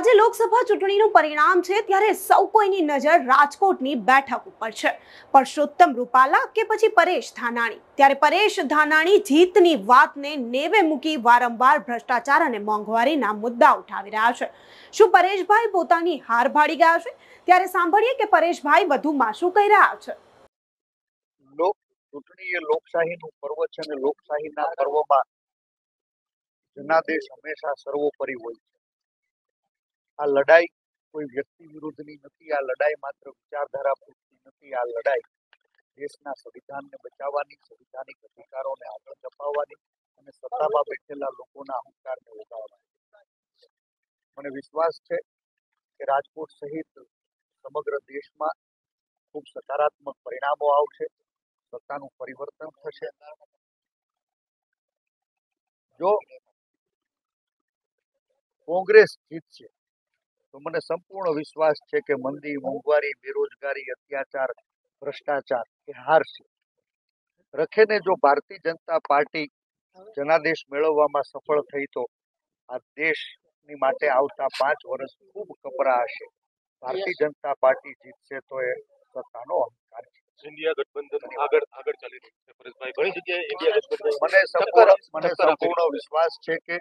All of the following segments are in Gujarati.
આજે લોકસભા ચૂંટણીનું પરિણામ છે ત્યારે સૌ કોઈની નજર રાજકોટની બેઠક ઉપર છે. પરસોત્તમ રૂપાલા કે પછી પરેશ ધાનાણી? ત્યારે પરેશ ધાનાણી જીતની વાતને નેવે મૂકી વારંવાર ભ્રષ્ટાચાર અને મોંઘવારીના મુદ્દા ઉઠાવી રહ્યા છે. શું પરેશભાઈ પોતાની હાર ભાડી ગયા છે? ત્યારે સાંભળીએ કે પરેશભાઈ વધુમાં શું કહી રહ્યા છે. ચૂંટણી એ લોકશાહીનું પર્વ છે અને લોકશાહીના પર્વમાં જનાદેશ હંમેશા સર્વોપરી હોય છે. આ લડાઈ કોઈ વ્યક્તિ વિરુદ્ધની નથી, આ લડાઈ માત્ર વિચારધારા પૂરતી નથી, આ લડાઈ દેશના સંવિધાનને બચાવવાની, સંવિધાનિક અધિકારોને આગળ ધપાવવાની અને સત્તામાં બેઠેલા લોકોના અહંકારને ઓગાળવાની. મને વિશ્વાસ છે કે રાજકોટ સહિત સમગ્ર દેશમાં ખૂબ સકારાત્મક પરિણામો આવશે, સત્તાનું પરિવર્તન થશે. જો કોંગ્રેસ જીતશે તો મને સંપૂર્ણ વિશ્વાસ છે કે મંદી મોંઘવારી બેરોજગારી અત્યાચાર ભ્રષ્ટાચાર એ હારશે રખેને જો ભારતીય જનતા પાર્ટી જનાદેશ મેળવવામાં સફળ થઈ તો આ દેશની માટે આવતા પાંચ વર્ષ ખૂબ કપરા હશે ભારતીય જનતા પાર્ટી જીતશે તો એ સત્તાનો અહંકાર છે. ઇન્ડિયા ગઠબંધન આગળ આગળ ચાલી રહ્યું છે. પરેશભાઈ ઘણી જગ્યાએ ઇન્ડિયા ગઠબંધન મને સંપૂર્ણ મને સંપૂર્ણ વિશ્વાસ છે કે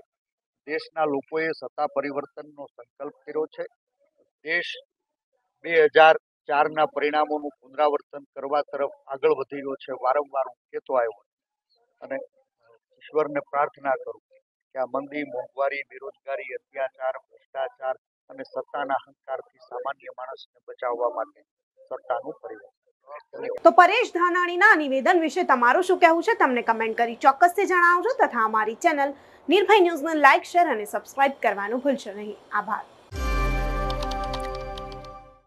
દેશના લોકોએ સત્તા પરિવર્તનનો સંકલ્પ કર્યો છે. દેશ બે હજાર ચારના પરિણામોનું પુનરાવર્તન કરવા તરફ આગળ વધી રહ્યો છે. વારંવાર હું કહેતો આવ્યો અને ઈશ્વરને પ્રાર્થના કરું કે આ મંદી, મોંઘવારી, બેરોજગારી, અત્યાચાર, ભ્રષ્ટાચાર અને સત્તાના અહંકારથી સામાન્ય માણસને બચાવવા માટે સત્તાનું પરિવર્તન તો પરેશ ધાનાણીના નિવેદન વિશે તમારું શું કહેવું છે? તમને કમેન્ટ કરી ચોક્કસથી જણાવજો તથા અમારી ચેનલ નિર્ભય ન્યૂઝને લાઇક શેર અને સબસ્ક્રાઇબ કરવાનું ભૂલશો નહીં. આભાર.